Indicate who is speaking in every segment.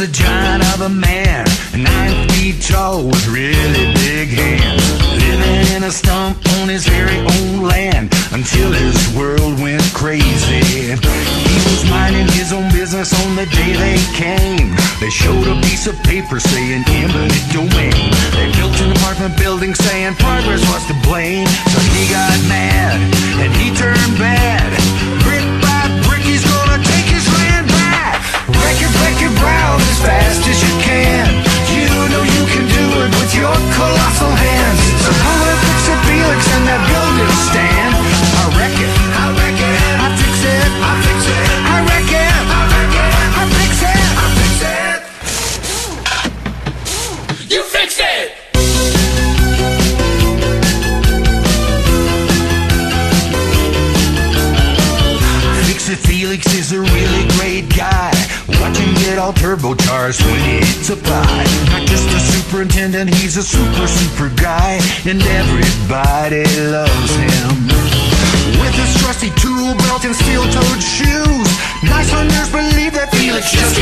Speaker 1: A giant of a man, nine feet tall with really big hands. Living in a stump on his very own land until his world went crazy. He was minding his own business on the day they came. They showed a piece of paper saying eminent domain. They You! Fix It Felix is a really great guy. Watch him get all turbocharged when he hits a pie. Not just a superintendent, he's a super, super guy. And everybody loves him. With his trusty tool belt and steel-toed shoes, Nicelanders believe that Felix just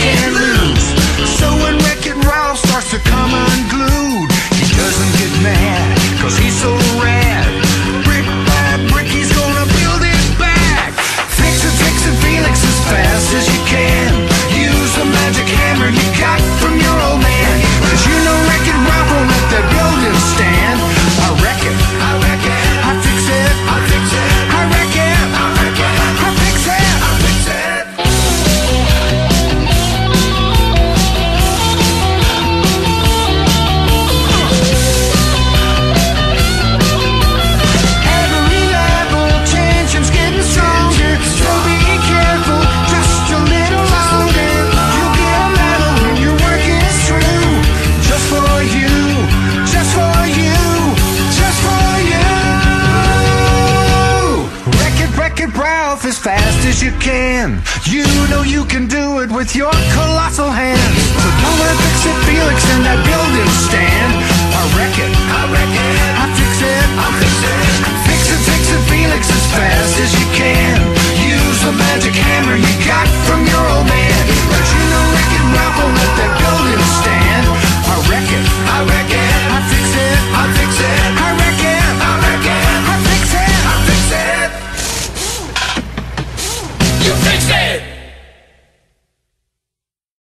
Speaker 1: as fast as you can. You know you can do it with your colossal hands. So don't let fix it, Felix, and that building stand.